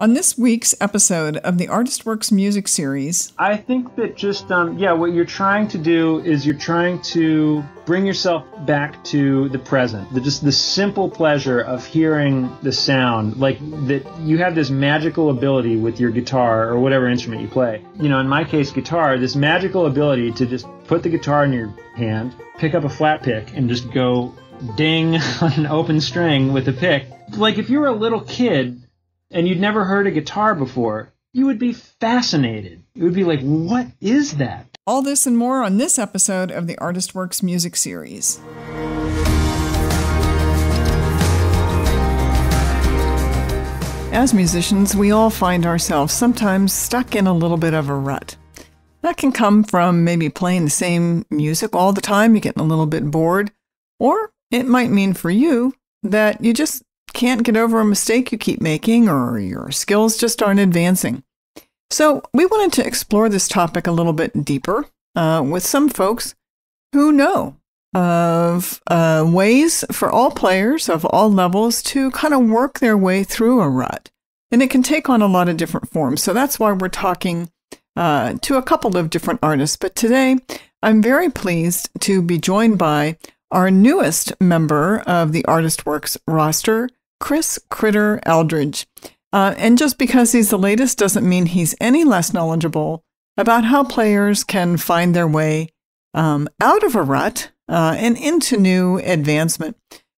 On this week's episode of the Artist Works music series, I think that just, um, yeah, what you're trying to do is you're trying to bring yourself back to the present. The, just the simple pleasure of hearing the sound. Like that you have this magical ability with your guitar or whatever instrument you play. You know, in my case, guitar, this magical ability to just put the guitar in your hand, pick up a flat pick, and just go ding on an open string with a pick. Like if you were a little kid, and you'd never heard a guitar before, you would be fascinated. It would be like, what is that? All this and more on this episode of the Artist Works music series. As musicians, we all find ourselves sometimes stuck in a little bit of a rut. That can come from maybe playing the same music all the time, you're getting a little bit bored, or it might mean for you that you just can't get over a mistake you keep making or your skills just aren't advancing. So, we wanted to explore this topic a little bit deeper uh, with some folks who know of uh, ways for all players of all levels to kind of work their way through a rut. And it can take on a lot of different forms. So, that's why we're talking uh, to a couple of different artists. But today, I'm very pleased to be joined by our newest member of the Artist Works roster, Chris Critter Eldridge. Uh, and just because he's the latest doesn't mean he's any less knowledgeable about how players can find their way um, out of a rut uh, and into new advancement.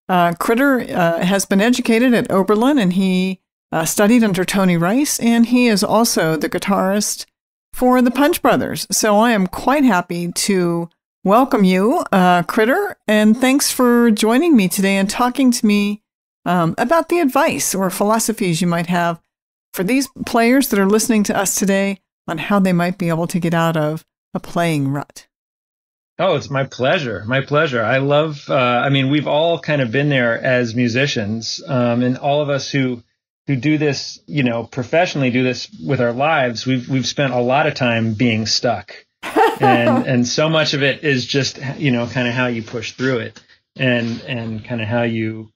Uh, Critter uh, has been educated at Oberlin and he uh, studied under Tony Rice, and he is also the guitarist for the Punch Brothers. So I am quite happy to welcome you, uh, Critter, and thanks for joining me today and talking to me um, about the advice or philosophies you might have for these players that are listening to us today on how they might be able to get out of a playing rut. Oh, it's my pleasure. My pleasure. I love, uh, I mean, we've all kind of been there as musicians, um, and all of us who, who do this, you know, professionally do this with our lives, we've, we've spent a lot of time being stuck. and, and so much of it is just, you know, kind of how you push through it and, and kind of how you,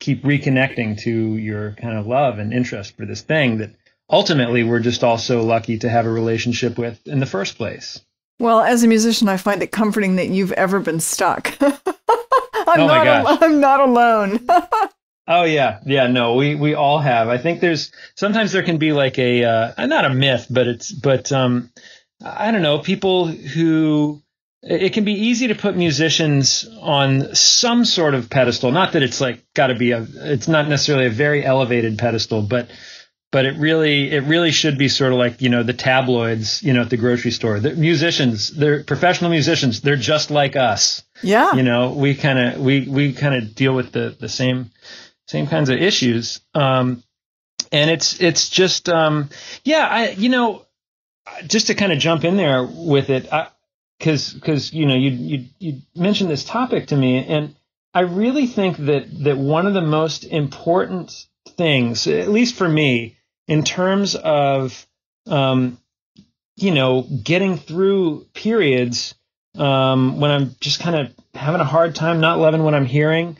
keep reconnecting to your kind of love and interest for this thing that ultimately we're just all so lucky to have a relationship with in the first place. Well, as a musician, I find it comforting that you've ever been stuck. I'm, oh not al- I'm not alone. oh yeah, yeah. No, we we all have. I think there's sometimes there can be like a uh, not a myth, but it's but um, I don't know people who it can be easy to put musicians on some sort of pedestal. Not that it's like got to be a, it's not necessarily a very elevated pedestal, but, but it really, it really should be sort of like, you know, the tabloids, you know, at the grocery store. The musicians, they're professional musicians. They're just like us. Yeah. You know, we kind of, we, we kind of deal with the, the same, same kinds of issues. Um, and it's, it's just, um, yeah, I, you know, just to kind of jump in there with it, I, because because you know you you you mentioned this topic to me, and I really think that that one of the most important things, at least for me, in terms of um, you know getting through periods um, when I'm just kind of having a hard time, not loving what I'm hearing.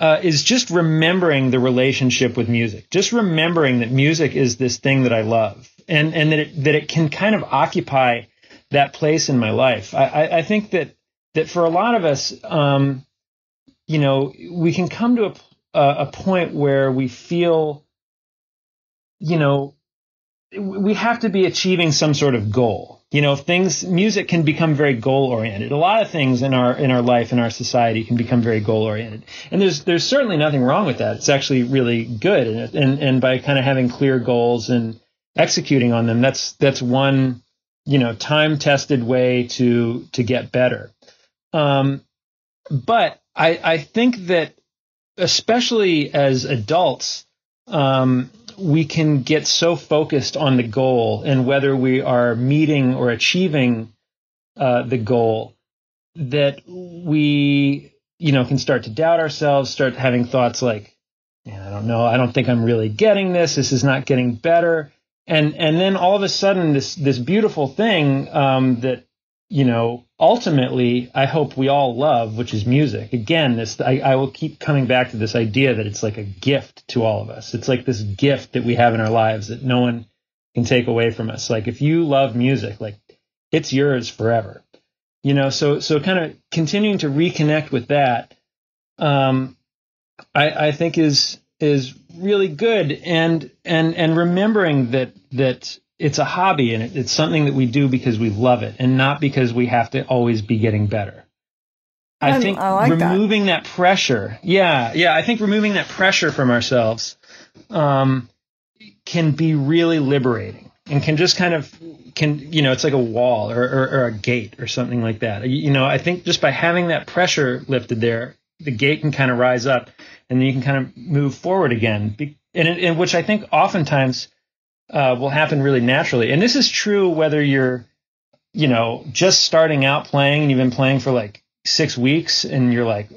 Uh, is just remembering the relationship with music. Just remembering that music is this thing that I love, and and that it that it can kind of occupy that place in my life. I, I, I think that that for a lot of us, um, you know, we can come to a, a, point where we feel, you know, we have to be achieving some sort of goal. You know, things music can become very goal oriented. A lot of things in our in our life in our society can become very goal oriented. And there's there's certainly nothing wrong with that. It's actually really good and and and by kind of having clear goals and executing on them, that's that's one you know time tested way to to get better. Um, but I, I think that especially as adults um, we can get so focused on the goal and whether we are meeting or achieving uh, the goal that we you know can start to doubt ourselves start having thoughts like i don't know. I don't think i'm really getting this. This is not getting better and and then all of a sudden this this beautiful thing um, that you know, ultimately, I hope we all love, which is music. Again, this I, I, will keep coming back to this idea that it's like a gift to all of us. It's like this gift that we have in our lives that no one can take away from us. Like if you love music, like it's yours forever. You know, so so kind of continuing to reconnect with that, um, I, I think is is really good, and and and remembering that that it's a hobby and it, it's something that we do because we love it and not because we have to always be getting better. I, I think I like removing that. that. pressure, yeah, yeah, I think removing that pressure from ourselves um, can be really liberating and can just kind of can you know it's like a wall or, or, or, a gate or something like that. You know, I think just by having that pressure lifted there, the gate can kind of rise up and then you can kind of move forward again. And, and which I think oftentimes uh, will happen really naturally. And this is true whether you're, you know, just starting out playing and you've been playing for like six weeks and you're like,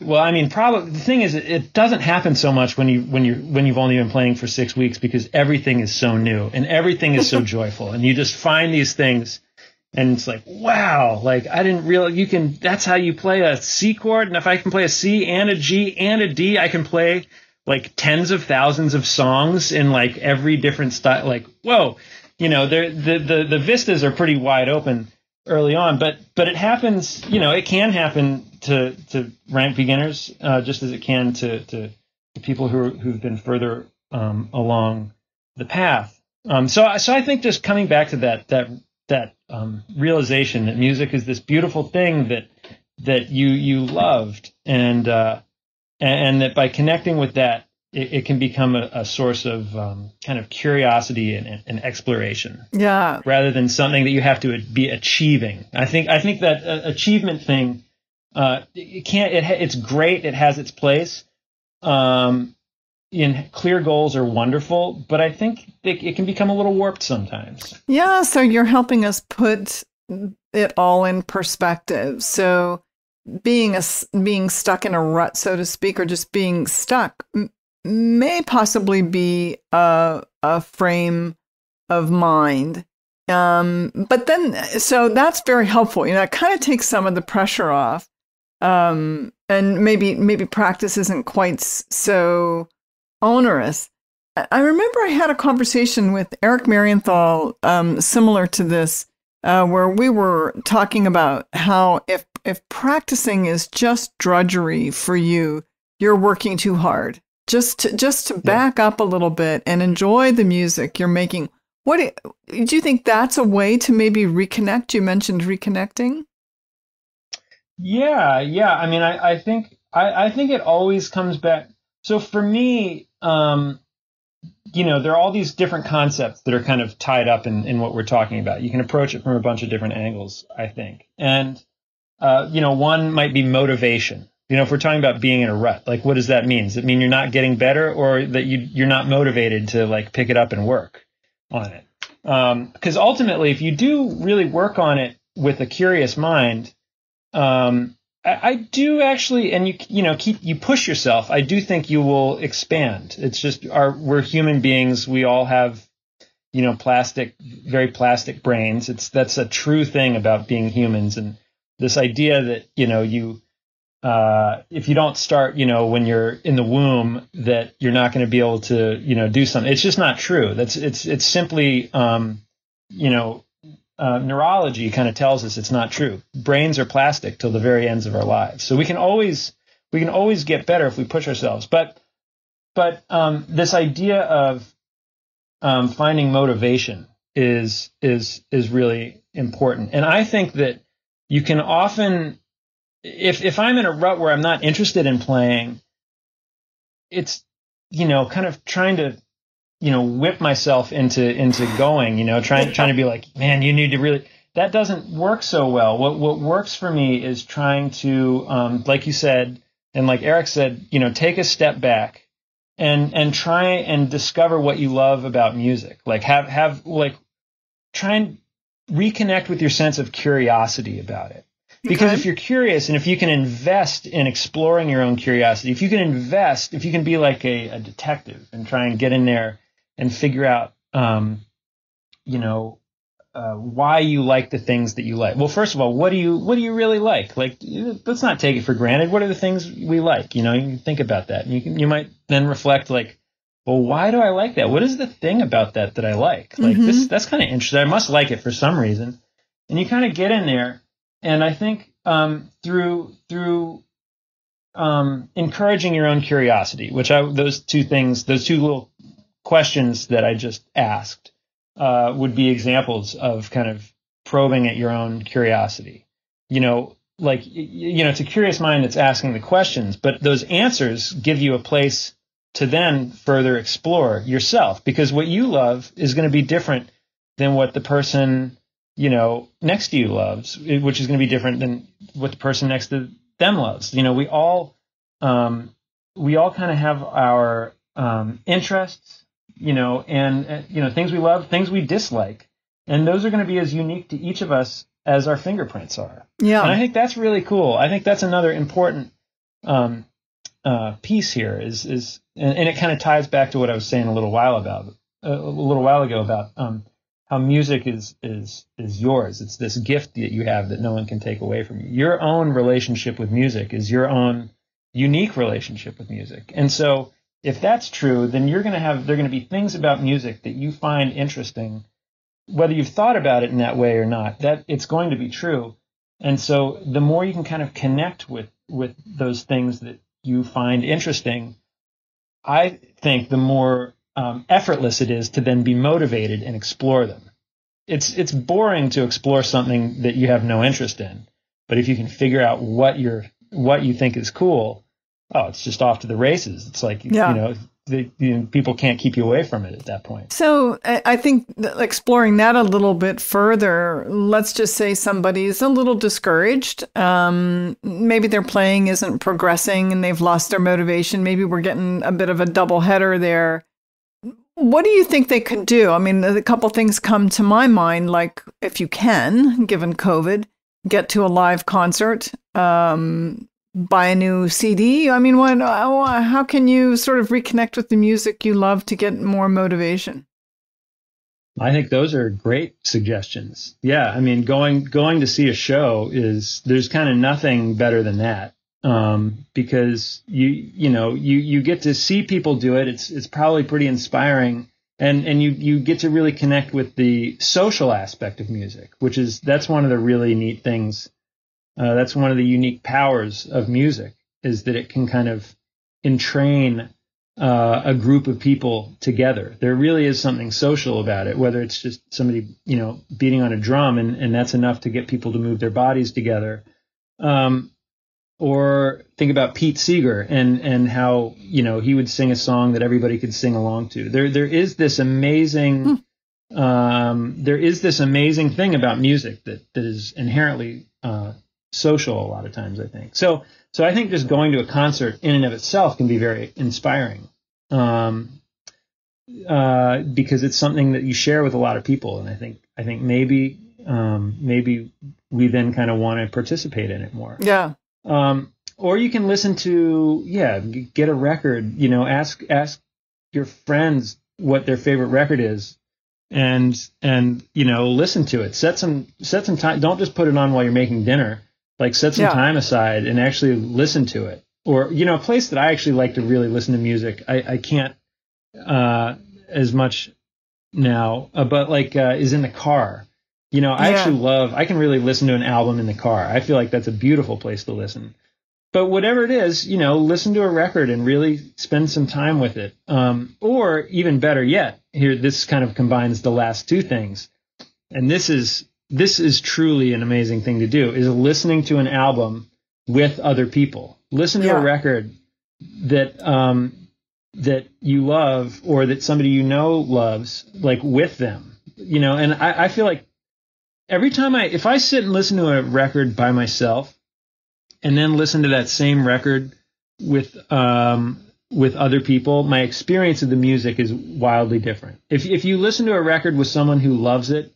well, I mean, probably the thing is, it doesn't happen so much when you when you when you've only been playing for six weeks because everything is so new and everything is so joyful, and you just find these things, and it's like, wow, like I didn't realize you can. That's how you play a C chord, and if I can play a C and a G and a D, I can play like tens of thousands of songs in like every different style. Like, whoa, you know, the the the vistas are pretty wide open early on, but but it happens. You know, it can happen to to rank beginners uh, just as it can to to, to people who who've been further um, along the path. Um, so I so I think just coming back to that that that um, realization that music is this beautiful thing that that you you loved and uh, and, that by connecting with that, it, it can become a, a source of um, kind of curiosity and, and, exploration. Yeah. Rather than something that you have to be achieving. I think I think that uh, achievement thing, uh, it can't. It it's great. It has its place. Um, in clear goals are wonderful, but I think it, it can become a little warped sometimes. Yeah. So you're helping us put it all in perspective. So being a being stuck in a rut, so to speak, or just being stuck may possibly be a a frame of mind. Um, but then, so that's very helpful. You know, it kind of takes some of the pressure off. Um, and maybe maybe practice isn't quite so onerous. I remember I had a conversation with Eric Marienthal, um, similar to this, uh, where we were talking about how if if practicing is just drudgery for you, you're working too hard. Just to, just to back yeah. up a little bit and enjoy the music you're making. What do, do you think that's a way to maybe reconnect? You mentioned reconnecting. Yeah, yeah. I mean, I, I think I, I think it always comes back. So for me, um, you know, there are all these different concepts that are kind of tied up in, in what we're talking about. You can approach it from a bunch of different angles, I think. And uh, you know, one might be motivation. You know, if we're talking about being in a rut, like what does that mean? Does it mean you're not getting better or that you, you're not motivated to like pick it up and work on it? Because um, ultimately, if you do really work on it with a curious mind, um, I, I, do actually, and you you know keep you push yourself. I do think you will expand. It's just our we're human beings. We all have you know plastic, very plastic brains. It's that's a true thing about being humans and this idea that you know you uh, if you don't start you know when you're in the womb that you're not going to be able to you know do something. It's just not true. That's it's it's simply um, you know uh, neurology kind of tells us it's not true. Brains are plastic till the very ends of our lives. So we can always we can always get better if we push ourselves. But but um, this idea of um, finding motivation is is is really important. And i think that you can often if if I'm in a rut where I'm not interested in playing, it's you know kind of trying to you know whip myself into into going. You know, trying trying to be like, man, you need to really. That doesn't work so well. What what works for me is trying to, um, like you said, and like Eric said, you know, take a step back and and try and discover what you love about music. Like have have like try and reconnect with your sense of curiosity about it. Because okay. if you're curious and if you can invest in exploring your own curiosity, if you can invest, if you can be like a, a detective and try and get in there and figure out, um, you know, uh, why you like the things that you like. Well, first of all, what do you what do you really like? Like, let's not take it for granted. What are the things we like? You know, you can think about that, and you can you might then reflect like, well, why do I like that? What is the thing about that that I like? Like mm-hmm. this, that's kind of interesting. I must like it for some reason, and you kind of get in there, and I think um, through through um, encouraging your own curiosity, which I those two things, those two little questions that I just asked uh, would be examples of kind of probing at your own curiosity. You know, like you know, it's a curious mind that's asking the questions, but those answers give you a place to then further explore yourself because what you love is going to be different than what the person you know next to you loves, which is going to be different than what the person next to them loves. You know, we all um, we all kind of have our um, interests you know, and, uh, you know, things we love, things we dislike. And those are going to be as unique to each of us as our fingerprints are. Yeah. And I think that's really cool. I think that's another important um, uh, piece here is, is and, and it kind of ties back to what I was saying a little while about, a little while ago about um, how music is, is, is yours. It's this gift that you have that no one can take away from you. Your own relationship with music is your own unique relationship with music. And so, if that's true, then you're going to have, there are going to be things about music that you find interesting, whether you've thought about it in that way or not, that it's going to be true. And so the more you can kind of connect with, with those things that you find interesting, I think the more um, effortless it is to then be motivated and explore them. It's, it's boring to explore something that you have no interest in. But if you can figure out what you're, what you think is cool, oh, it's just off to the races. It's like, yeah. you know, the, people can't keep you away from it at that point. So I think exploring that a little bit further, let's just say somebody's a little discouraged. Um, maybe their playing isn't progressing and they've lost their motivation. Maybe we're getting a bit of a double header there. What do you think they could do? I mean, a couple things come to my mind, like if you can, given COVID, get to a live concert. Um, buy a new CD? I mean, what? Uh, how can you sort of reconnect with the music you love to get more motivation? I think those are great suggestions. Yeah, I mean, going going to see a show is there's kind of nothing better than that um, because you you know you you get to see people do it. It's it's probably pretty inspiring, and and you you get to really connect with the social aspect of music, which is that's one of the really neat things uh, that's one of the unique powers of music is that it can kind of entrain uh, a group of people together. There really is something social about it, whether it's just somebody, you know, beating on a drum and, and that's enough to get people to move their bodies together. Um, or think about Pete Seeger and, and how, you know, he would sing a song that everybody could sing along to. There, there is this amazing, hmm. um, there is this amazing thing about music that, that is inherently, uh, social a lot of times. I think so. So I think just going to a concert in and of itself can be very inspiring, um, uh, because it's something that you share with a lot of people, and I think I think maybe um, maybe we then kind of want to participate in it more. Yeah. Um, or you can listen to yeah, get a record. You know, ask ask your friends what their favorite record is and and you know listen to it set some set some time don't just put it on while you're making dinner like set some yeah. time aside and actually listen to it. Or, you know, a place that I actually like to really listen to music. I, I can't uh, as much now, uh, but like uh, is in the car. You know, I yeah. actually love, I can really listen to an album in the car. I feel like that's a beautiful place to listen. But whatever it is, you know, listen to a record and really spend some time with it. Um, or even better yet, here, this kind of combines the last two things. And this is this is truly an amazing thing to do is listening to an album with other people. Listen to yeah. a record that um, that you love or that somebody you know loves, like with them. You know, and I, I feel like every time I if I sit and listen to a record by myself and then listen to that same record with um, with other people, my experience of the music is wildly different. If if you listen to a record with someone who loves it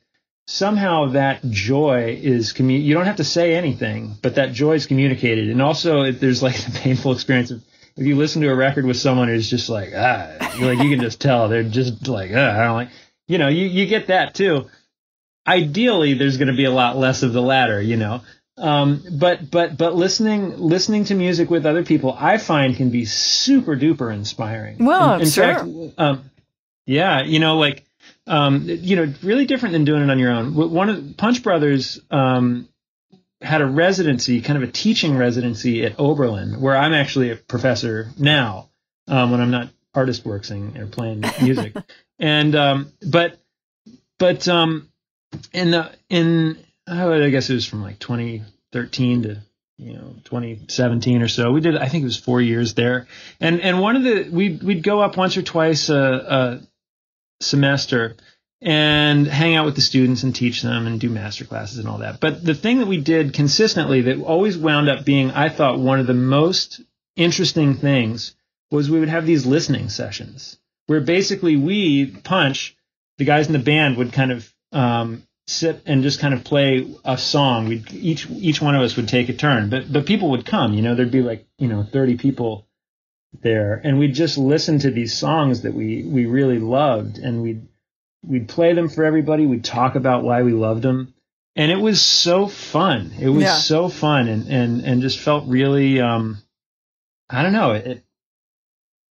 somehow that joy is commu- you don't have to say anything but that joy is communicated and also there's like the painful experience of if you listen to a record with someone who's just like ah like you can just tell they're just like ah, I don't like you know you, you get that too ideally there's going to be a lot less of the latter, you know. Um, but but but listening listening to music with other people, I find can be super duper inspiring. Well, in, in sure. fact, um, yeah, you know, like um, you know, really different than doing it on your own. One of Punch Brothers um, had a residency, kind of a teaching residency at Oberlin, where I'm actually a professor now um, when I'm not artist working or playing music. and um, but but um, in the in oh, I guess it was from like 2013 to you know 2017 or so. We did I think it was four years there, and and one of the we would we'd go up once or twice a semester and hang out with the students and teach them and do master classes and all that. But the thing that we did consistently that always wound up being, I thought, one of the most interesting things was we would have these listening sessions where basically we punch the guys in the band would kind of um, sit and just kind of play a song. We'd each each one of us would take a turn, but but people would come. You know, there'd be like you know thirty people there, and we'd just listen to these songs that we we really loved, and we'd we'd play them for everybody. We'd talk about why we loved them, and it was so fun. It was Yeah. so fun, and and and just felt really. Um, I don't know. It,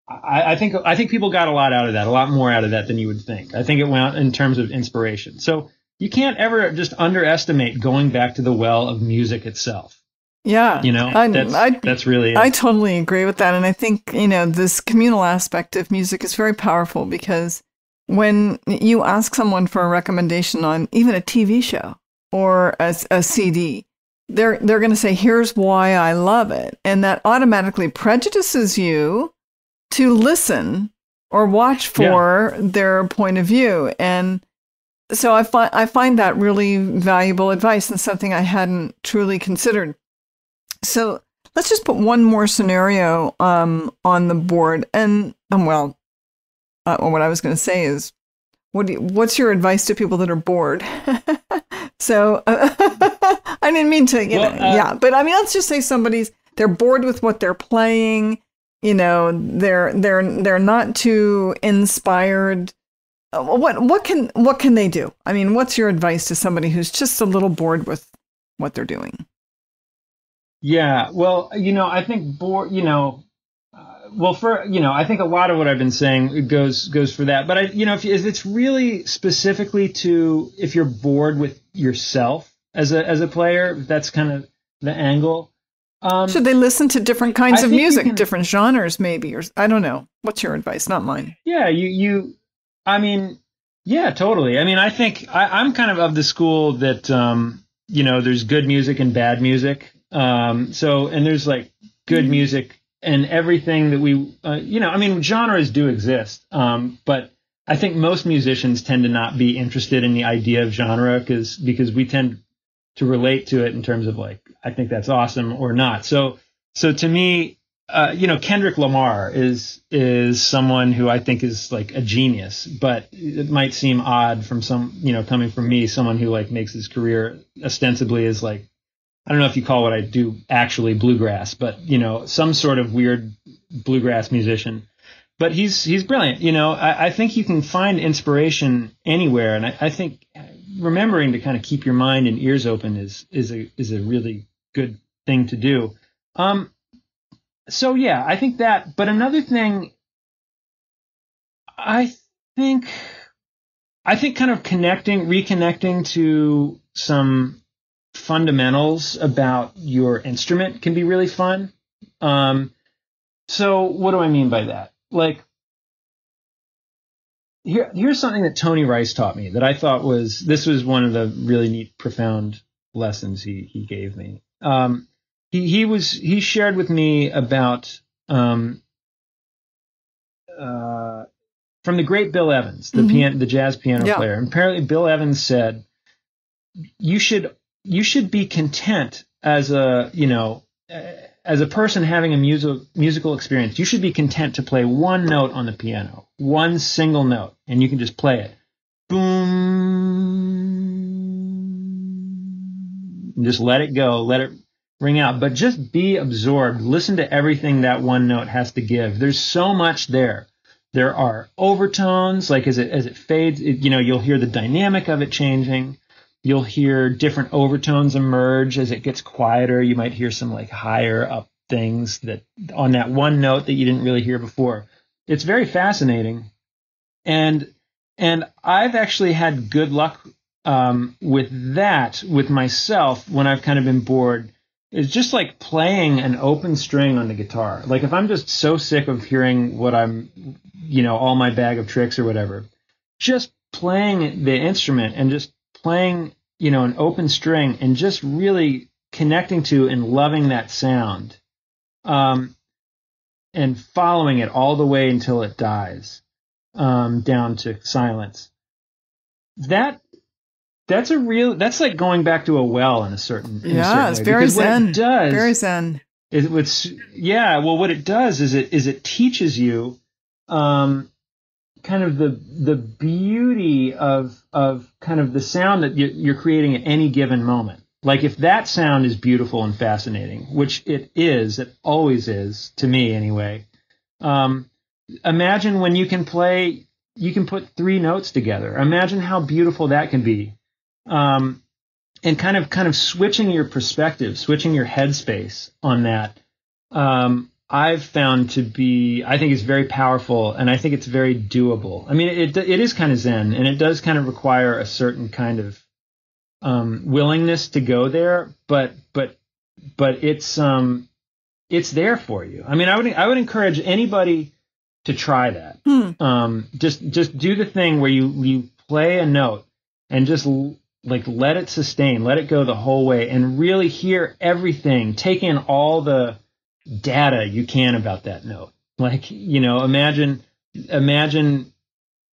I, I think I think people got a lot out of that, a lot more out of that than you would think. I think it went in terms of inspiration. So you can't ever just underestimate going back to the well of music itself. Yeah. You know, I- that's I- that's really it. I totally agree with that. And I think, you know, this communal aspect of music is very powerful because when you ask someone for a recommendation on even a TV show or a, a CD, they're, they're going to say, here's why I love it. And that automatically prejudices you to listen or watch for their point of view. And so I find, I find that really valuable advice and something I hadn't truly considered. So let's just put one more scenario um, on the board. And, um, well, uh, what I was going to say is, what do you, what's your advice to people that are bored? so uh, I didn't mean to, you Well, know, uh, yeah. But I mean, let's just say somebody's they're bored with what they're playing. You know, they're they're they're not too inspired. Uh, What what can what can they do? I mean, what's your advice to somebody who's just a little bored with what they're doing? Yeah, well, you know, I think bored, you know, uh, well, for you know, I think a lot of what I've been saying goes goes for that. But I, you know, if, if it's really specifically to if you're bored with yourself as a as a player, that's kind of the angle. Um, Should they listen to different kinds I of music, can- different genres, maybe, or I don't know. What's your advice? Not mine. Yeah, you you I mean, yeah, totally. I mean, I think I, I'm kind of of the school that um, you know, there's good music and bad music. Um, so and there's like good music and everything that we uh, you know, I mean, genres do exist. Um, but I think most musicians tend to not be interested in the idea of genre because because we tend to relate to it in terms of like I think that's awesome or not. So so to me, uh, you know, Kendrick Lamar is is someone who I think is like a genius, but it might seem odd from some, you know, coming from me, someone who like makes his career ostensibly as like I don't know if you call what I do actually bluegrass, but you know, some sort of weird bluegrass musician. But he's he's brilliant. You know, I, I think you can find inspiration anywhere, and I, I think remembering to kind of keep your mind and ears open is is a is a really good thing to do. Um, so yeah, I think that. But another thing, I think, I think kind of connecting, reconnecting to some fundamentals about your instrument can be really fun. Um, so what do I mean by that? Like, here, here's something that Tony Rice taught me that I thought was this was one of the really neat, profound lessons he he gave me. Um, he he was he shared with me about um, uh, from the great Bill Evans, the Mhm. pian- the jazz piano Yeah. player. And apparently, Bill Evans said you should you should be content as a you know as a person having a musical musical experience. You should be content to play one note on the piano, one single note, and you can just play it. Boom. And just let it go, let it ring out, but just be absorbed. Listen to everything that one note has to give. There's so much there. There are overtones, like as it as it fades, it, you know, you'll hear the dynamic of it changing. You'll hear different overtones emerge as it gets quieter. You might hear some like higher up things that on that one note that you didn't really hear before. It's very fascinating. And and I've actually had good luck um, with that with myself when I've kind of been bored. It's just like playing an open string on the guitar. Like if I'm just so sick of hearing what I'm, you know, all my bag of tricks or whatever, just playing the instrument and just playing, you know, an open string and just really connecting to and loving that sound, um, and following it all the way until it dies, um, down to silence. That that's a real. That's like going back to a well in a certain. In yeah, a certain it's very zen. It does Very zen. it yeah well what it does is it is it teaches you um kind of the the beauty of of kind of the sound that you- you're creating at any given moment. Like if that sound is beautiful and fascinating which it is it always is to me anyway um imagine when you can play you can put three notes together. Imagine how beautiful that can be. Um and kind of kind of switching your perspective, switching your headspace on that, um, I've found to be I think it's very powerful and I think it's very doable. I mean, it it is kind of zen and it does kind of require a certain kind of um, willingness to go there, but but but it's um it's there for you. I mean, I would I would encourage anybody to try that. Hmm. Um, just just do the thing where you you play a note and just l- like let it sustain, let it go the whole way, and really hear everything. Take in all the data you can about that note. Like you know, imagine imagine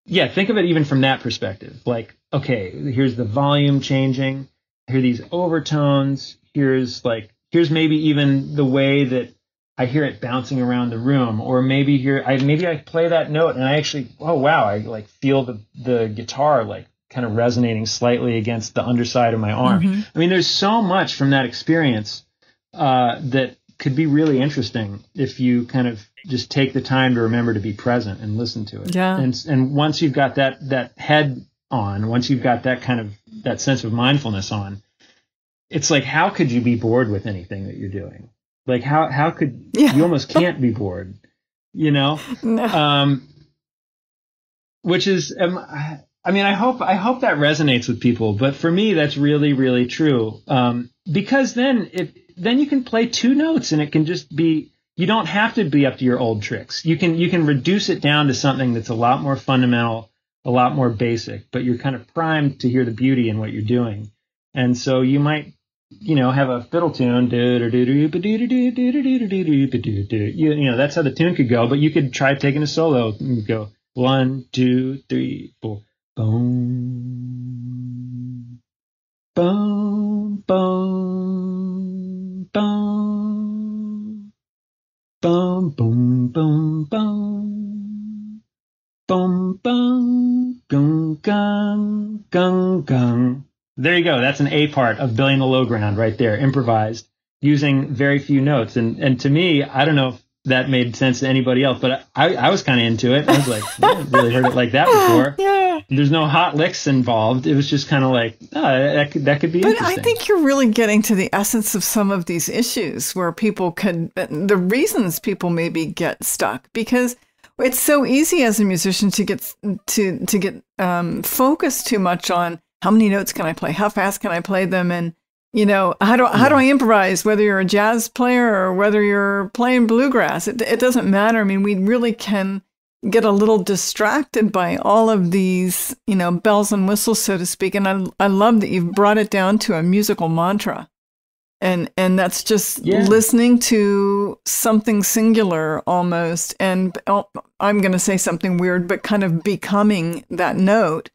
yeah, think of it even from that perspective. Like, okay, here's the volume changing. Here are these overtones. Here's like, here's maybe even the way that I hear it bouncing around the room, or maybe here, I maybe I play that note and I actually, oh wow, I like feel the the guitar like kind of resonating slightly against the underside of my arm. Mhm. I mean, there's so much from that experience uh, that could be really interesting if you kind of just take the time to remember to be present and listen to it. Yeah. And and once you've got that that head on, once you've got that kind of that sense of mindfulness on, it's like how could you be bored with anything that you're doing? Like how how could Yeah. you almost can't be bored, you know? No. um, which is um, I I mean I hope I hope that resonates with people but for me that's really really true um, because then if then you can play two notes and it can just be you don't have to be up to your old tricks you can you can reduce it down to something that's a lot more fundamental a lot more basic but you're kind of primed to hear the beauty in what you're doing and so you might you know have a fiddle tune you, you know that's how the tune could go but you could try taking a solo and go one, two, three, four. Boom. Boom, boom, Boom, boom, boom. Boom, boom, gung, gung, gung, gung. There you go. That's an A part of Billy in the Low Ground right there, improvised, using very few notes. And and to me, I don't know if that made sense to anybody else, but I, I was kind of into it. I was like, I haven't really heard it like that before. yeah. There's no hot licks involved. It was just kind of like, oh, that could that could be But I think you're really getting to the essence of some of these issues where people could, the reasons people maybe get stuck because it's so easy as a musician to get to to get um, focused too much on how many notes can I play, how fast can I play them, and you know how do how do I improvise? Whether you're a jazz player or whether you're playing bluegrass, it it doesn't matter. I mean, we really can get a little distracted by all of these, you know, bells and whistles, so to speak. And I, I love that you've brought it down to a musical mantra. And, and that's just Yeah. listening to something singular almost. And oh, I'm going to say something weird, but kind of becoming that note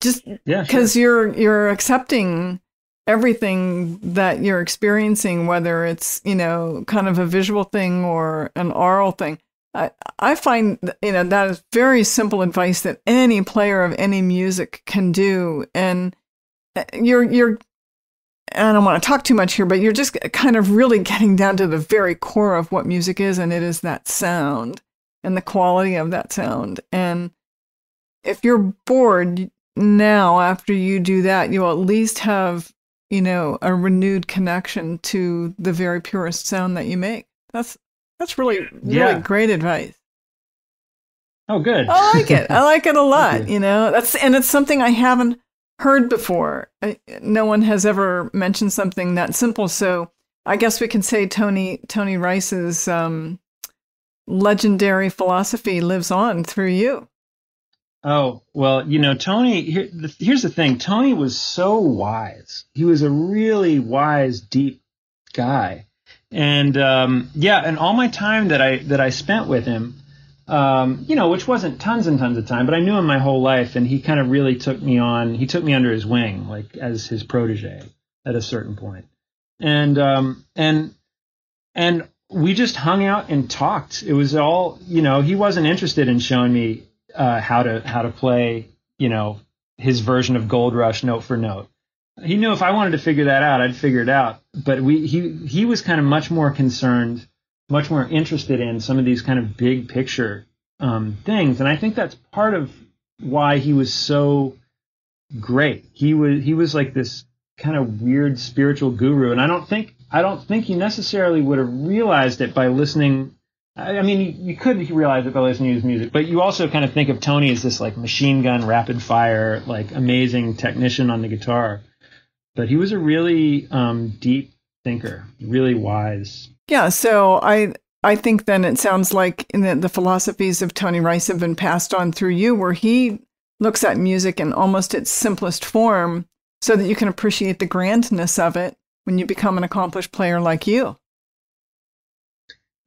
just yeah, sure. because you're, you're accepting everything that you're experiencing, whether it's, you know, kind of a visual thing or an aural thing. I, find you know that is very simple advice that any player of any music can do, and uh, you're you're. I don't want to talk too much here, but you're just kind of really getting down to the very core of what music is, and it is that sound and the quality of that sound. And if you're bored, now after you do that, you'll at least have, you know, a renewed connection to the very purest sound that you make. That's that's really really Yeah. great advice. Oh, good. I like it. I like it a lot. you. You know, that's and it's something I haven't heard before. I, no one has ever mentioned something that simple. So I guess we can say Tony Tony Rice's um, legendary philosophy lives on through you. Oh, well, you know, Tony, here, the, here's the thing. Tony was so wise. He was a really wise, deep guy. And, um, yeah, and all my time that I, that I spent with him, um, you know, which wasn't tons and tons of time, but I knew him my whole life and he kind of really took me on, he took me under his wing, like as his protege at a certain. And, um, and, and we just hung out and talked. It was all, you know, he wasn't interested in showing me uh, how to how to play, you know, his version of Gold Rush note for note. He knew if I wanted to figure that out, I'd figure it out. But we he he was kind of much more concerned, much more interested in some of these kind of big picture um, things, and I think that's part of why he was so great. He was he was like this kind of weird spiritual guru, and I don't think I don't think he necessarily would have realized it by listening I mean, you, you could realize it by listening to his music, but you also kind of think of Tony as this like machine gun, rapid fire, like amazing technician on the guitar. But he was a really um, deep thinker, really wise. Yeah. So I I think then it sounds like in the, the philosophies of Tony Rice have been passed on through you, where he looks at music in almost its simplest form, so that you can appreciate the grandness of it when you become an accomplished player like you.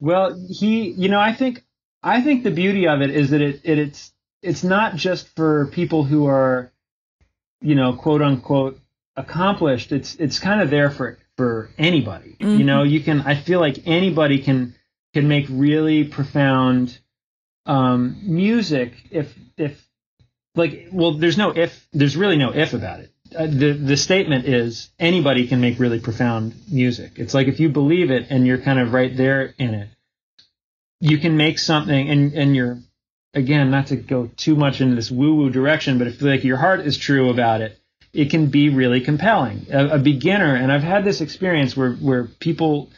Well, he, you know, I think I think the beauty of it is that it, it it's it's not just for people who are, you know, quote unquote accomplished. It's it's kind of there for for anybody. You Mhm. know, you can. I feel like anybody can can make really profound um, music if if like well, there's no if. There's really no if about it. Uh, the the statement is anybody can make really profound music. It's like if you believe it and you're kind of right there in it, you can make something and and you're again not to go too much into this woo woo direction, but if like your heart is true about it, it can be really compelling. A, a beginner, and I've had this experience where where people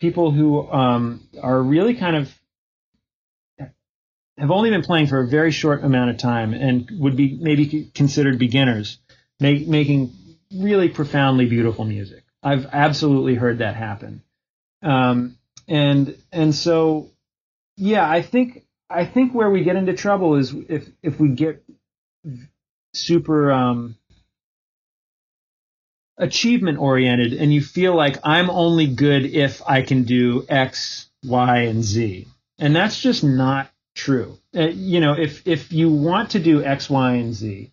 people who um, are really kind of have only been playing for a very short amount of time and would be maybe considered beginners, make, making really profoundly beautiful music. I've absolutely heard that happen, um, and and so yeah, I think I think where we get into trouble is if if we get super um, achievement oriented and you feel like I'm only good if I can do X, Y, and Z, and that's just not true. Uh, you know, if if you want to do X, Y, and Z,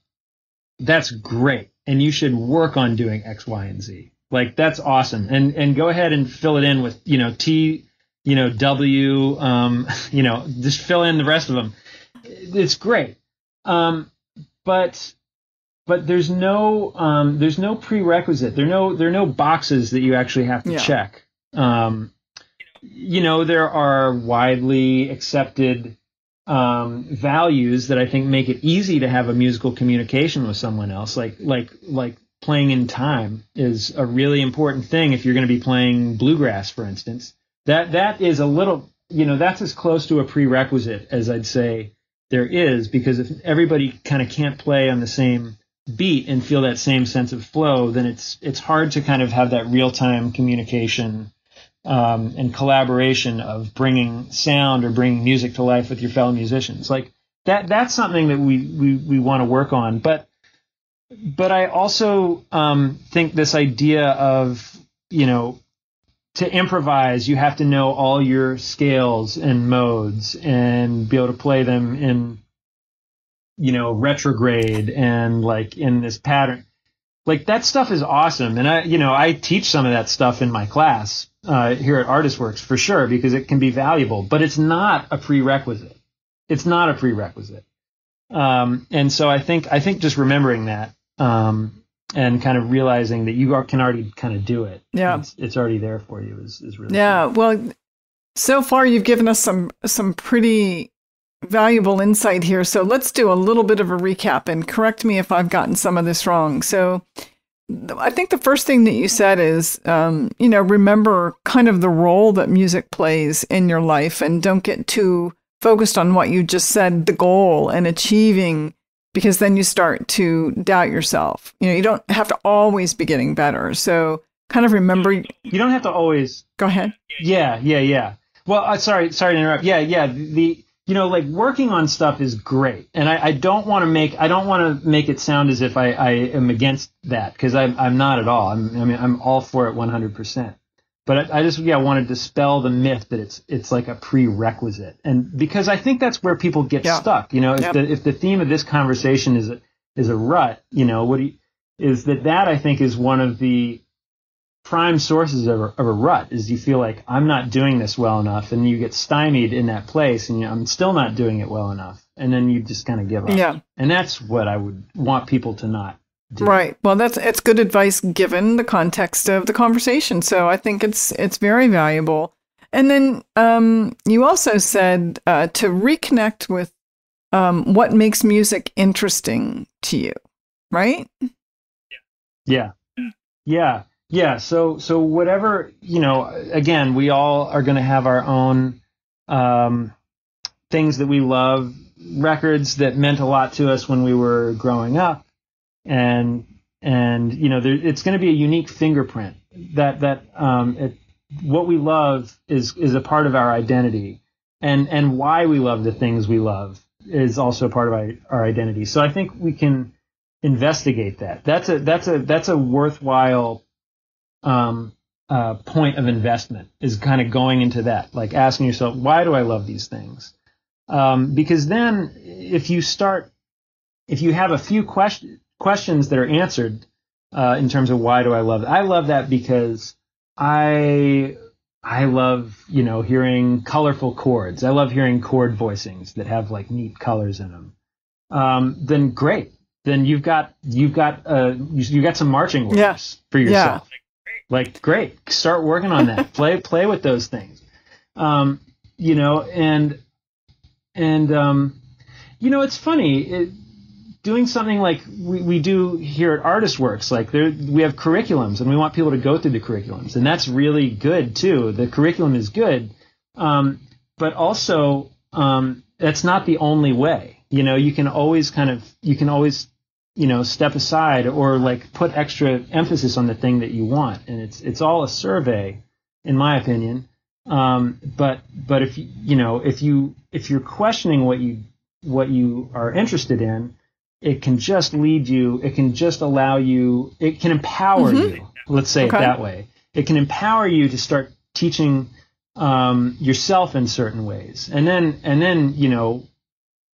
that's great, and you should work on doing X, Y, and Z. Like that's awesome, and and go ahead and fill it in with you know T, you know W, um, you know just fill in the rest of them. It's great, um, but but there's no um, there's no prerequisite. There are no there are no boxes that you actually have to Yeah. check. Um, you know there are widely accepted um, values that I think make it easy to have a musical communication with someone else. Like like like playing in time is a really important thing if you're going to be playing bluegrass, for instance. That that is a little you know that's as close to a prerequisite as I'd say there is because if everybody kind of can't play on the same beat and feel that same sense of flow, then it's it's hard to kind of have that real time communication um, and collaboration of bringing sound or bringing music to life with your fellow musicians. Like that that's something that we we, we want to work on. But but I also um, think this idea of you know to improvise you have to know all your scales and modes and be able to play them in you know retrograde and like in this pattern. Like that stuff is awesome. And i you know i teach some of that stuff in my class uh, here at artist works for sure because it can be valuable but it's not a prerequisite. It's not a prerequisite. Um, and so i think i think just remembering that um, and kind of realizing that you are, can already kind of do it. Yeah. it's, it's already there for you is, is really Yeah. Well, so far you've given us some some pretty valuable insight here. So let's do a little bit of a recap and correct me if I've gotten some of this wrong. So I think the first thing that you said is, um, you know, remember kind of the role that music plays in your life and don't get too focused on what you just said, the goal and achieving, because then you start to doubt yourself. You know, you don't have to always be getting better. So kind of remember. You don't have to always. Go ahead. Yeah, yeah, yeah. Well, uh, sorry, sorry to interrupt. Yeah, yeah. The you know, like working on stuff is great, and I, I don't want to make I don't want to make it sound as if I, I am against that because I'm I'm not at all. I'm I mean I'm all for it 100. percent But I, I just yeah want to dispel the myth that it's it's like a prerequisite, and because I think that's where people get yeah. stuck. You know, if yep. the if the theme of this conversation is a is a rut, you know, what do you, is that that I think is one of the prime sources of a, of a rut is you feel like I'm not doing this well enough, and you get stymied in that place, and you know, I'm still not doing it well enough, and then you just kind of give up. Yeah, and that's what I would want people to not. Do. Right. Well, that's it's good advice given the context of the conversation. So I think it's it's very valuable. And then um, you also said uh, to reconnect with um, what makes music interesting to you, right? Yeah. Yeah. Yeah, so so whatever you know, again, we all are going to have our own um, things that we love, records that meant a lot to us when we were growing up, and and you know, there, it's going to be a unique fingerprint that that um, it, what we love is is a part of our identity, and and why we love the things we love is also part of our, our identity. So I think we can investigate that. That's a that's a that's a worthwhile um, uh, point of investment is kind of going into that, like asking yourself, why do I love these things? Um, because then, if you start, if you have a few question, questions that are answered uh, in terms of why do I love it, I love that because I I love you know hearing colorful chords. I love hearing chord voicings that have like neat colors in them. Um, then great. Then you've got you've got uh, you, you got some marching orders yeah. for yourself. Yeah. Like, great, start working on that. play, play with those things. Um, you know, and and um, you know, it's funny. It, doing something like we, we do here at Artist Works, like there, we have curriculums and we want people to go through the curriculums, and that's really good too. The curriculum is good, um, but also um, that's not the only way. You know, you can always kind of you can always you know step aside or like put extra emphasis on the thing that you want and it's it's all a survey in my opinion um, but but if you you know if you if you're questioning what you what you are interested in it can just lead you it can just allow you it can empower mm-hmm. you let's say okay. it that way it can empower you to start teaching um, yourself in certain ways and then and then you know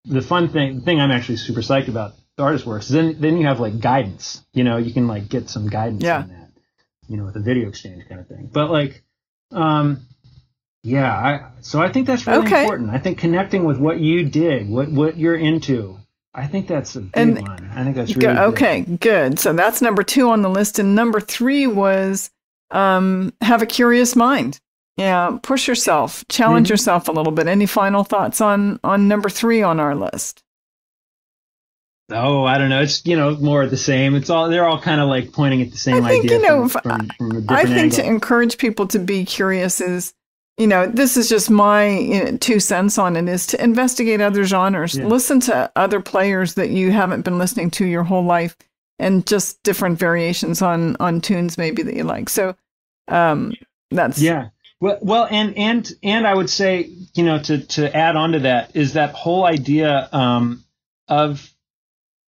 the fun thing the thing i'm actually super psyched about artist works, then then you have like guidance. You know, you can like get some guidance yeah. on that. You know, with a video exchange kind of thing. But like, um, yeah. I, so I think that's really okay. important. I think connecting with what you dig, what what you're into. I think that's a big and, one. I think that's really good. okay. Good. So that's number two on the list, and number three was um, have a curious mind. Yeah, push yourself, challenge mm-hmm. yourself a little bit. Any final thoughts on on number three on our list? Oh, I don't know. It's you know more of the same. It's all they're all kind of like pointing at the same I think, idea. You know, from, from, from I think angle. to encourage people to be curious is, you know, this is just my you know, two cents on it. Is to investigate other genres, yeah. listen to other players that you haven't been listening to your whole life, and just different variations on on tunes maybe that you like. So, um, that's yeah. Well, well, and and and I would say, you know, to to add on to that is that whole idea um, of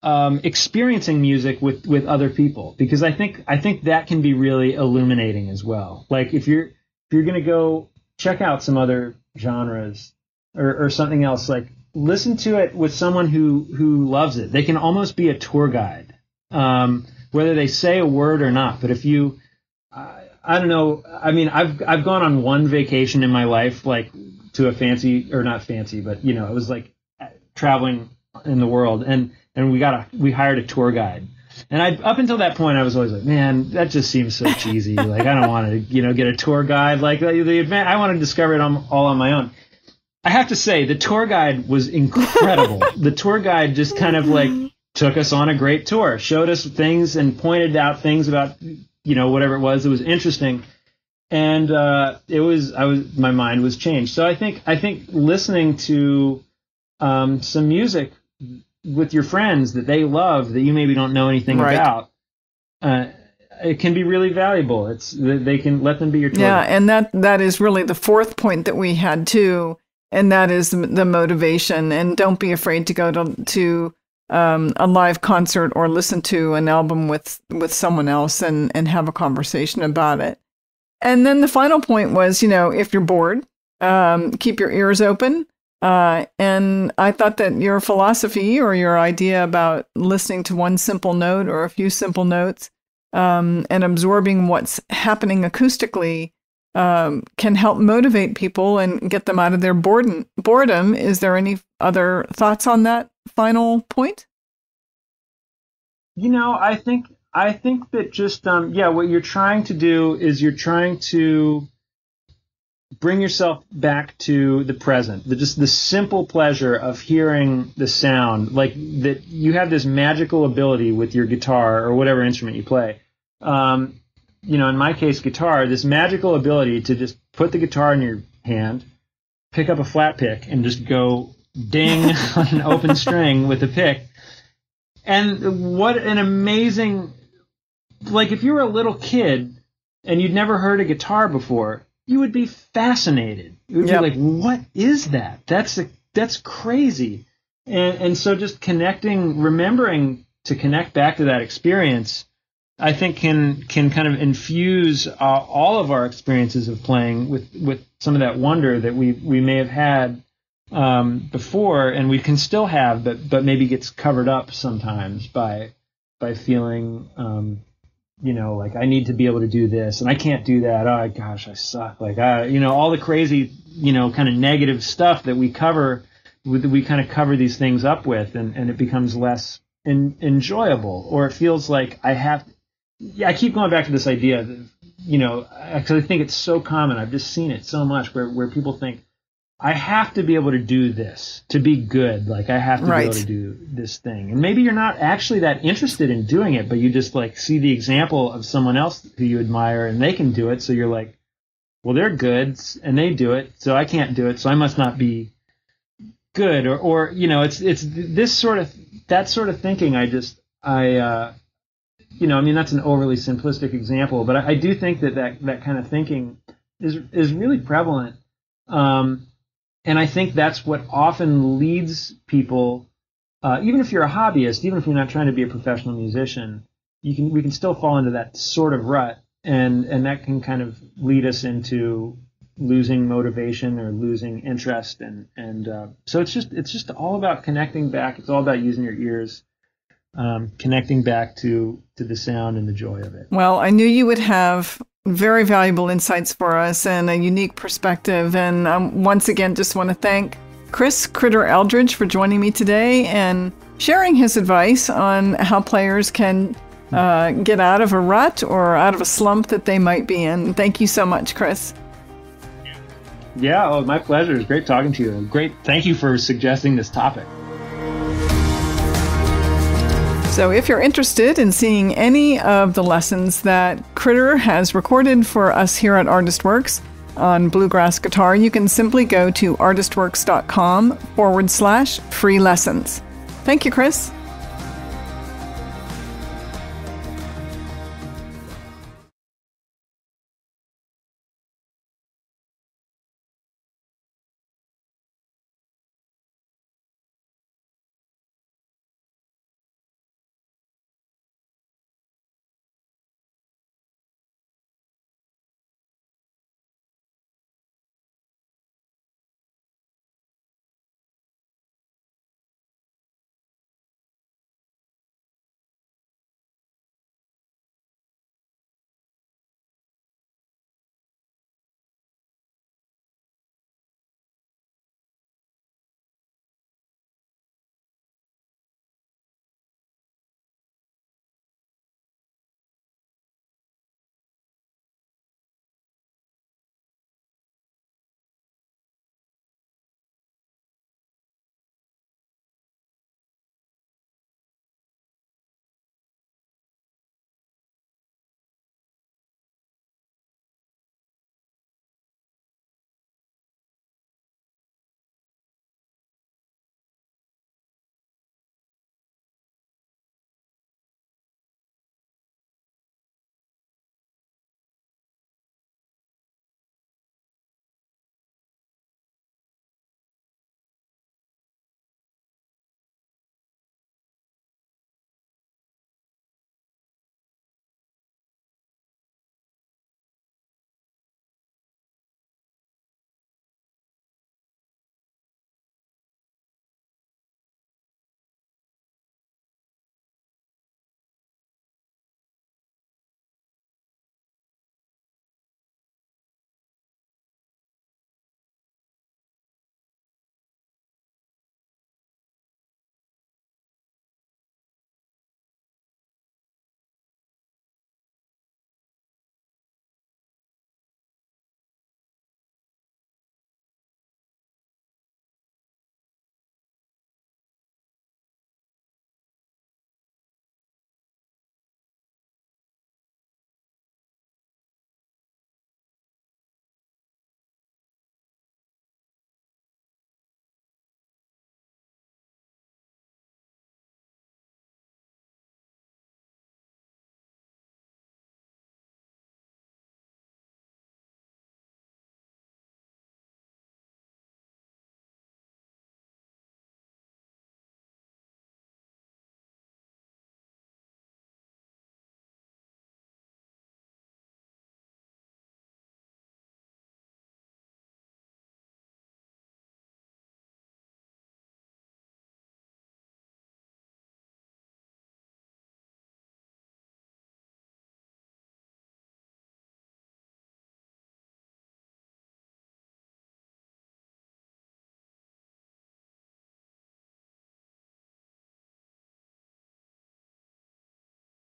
um, experiencing music with with other people because I think I think that can be really illuminating as well. Like if you're if you're gonna go check out some other genres or, or something else, like listen to it with someone who who loves it. They can almost be a tour guide, um, whether they say a word or not. But if you I, I don't know. I mean, I've I've gone on one vacation in my life, like to a fancy or not fancy, but you know, it was like traveling in the world, and and we got a we hired a tour guide. And I up until that point, I was always like, man, that just seems so cheesy. like I don't want to, you know, get a tour guide. Like the, the advance, I want to discover it on, all on my own. I have to say, the tour guide was incredible. the tour guide just kind of like took us on a great tour, showed us things and pointed out things about, you know, whatever it was that was interesting. And uh, it was, I was, my mind was changed. So I think, I think listening to um, some music with your friends that they love that you maybe don't know anything right. about, uh, it can be really valuable. It's they can let them be your tour. Yeah, and that that is really the fourth point that we had too, and that is the motivation. And don't be afraid to go to to um, a live concert or listen to an album with with someone else and and have a conversation about it. And then the final point was, you know, if you're bored, um, keep your ears open. Uh, and I thought that your philosophy or your idea about listening to one simple note or a few simple notes um, and absorbing what's happening acoustically um, can help motivate people and get them out of their boredom. Boredom. Is there any other thoughts on that final point? You know, I think I think that just um, yeah, what you're trying to do is you're trying to bring yourself back to the present, the, just the simple pleasure of hearing the sound, like that you have this magical ability with your guitar or whatever instrument you play. Um, you know, in my case, guitar, this magical ability to just put the guitar in your hand, pick up a flat pick, and just go ding on an open string with a pick. And what an amazing, like if you were a little kid and you'd never heard a guitar before, you would be fascinated. You would yep. be like, "What is that? That's a, that's crazy." And and so just connecting, remembering to connect back to that experience, I think can can kind of infuse uh, all of our experiences of playing with with some of that wonder that we we may have had um, before, and we can still have, but but maybe gets covered up sometimes by by feeling um, you know, like I need to be able to do this and I can't do that. Oh gosh, I suck. Like I, you know, all the crazy, you know, kind of negative stuff that we cover, we kind of cover these things up with, and and it becomes less in, enjoyable, or it feels like I have. Yeah, I keep going back to this idea that, you know, because I think it's so common. I've just seen it so much where where people think, I have to be able to do this to be good. Like I have to right. be able to do this thing. And maybe you're not actually that interested in doing it, but you just like see the example of someone else who you admire and they can do it. So you're like, well, they're good and they do it. So I can't do it. So I must not be good or, or, you know, it's, it's this sort of, that sort of thinking. I just, I, uh, you know, I mean, that's an overly simplistic example, but I, I do think that, that that kind of thinking is, is really prevalent. Um, and I think that's what often leads people, uh, even if you're a hobbyist, even if you're not trying to be a professional musician, you can we can still fall into that sort of rut, and and that can kind of lead us into losing motivation or losing interest, and and uh, so it's just it's just all about connecting back. It's all about using your ears. Um, connecting back to to the sound and the joy of it. Well, I knew you would have very valuable insights for us and a unique perspective. And um, once again, just want to thank Chris Critter Eldridge for joining me today and sharing his advice on how players can uh, get out of a rut or out of a slump that they might be in. Thank you so much, Chris. Yeah, oh, my pleasure. It's great talking to you. Great. Thank you for suggesting this topic. So, if you're interested in seeing any of the lessons that Critter has recorded for us here at Artist Works on bluegrass guitar, you can simply go to artistworks.com forward slash free lessons. Thank you, Chris.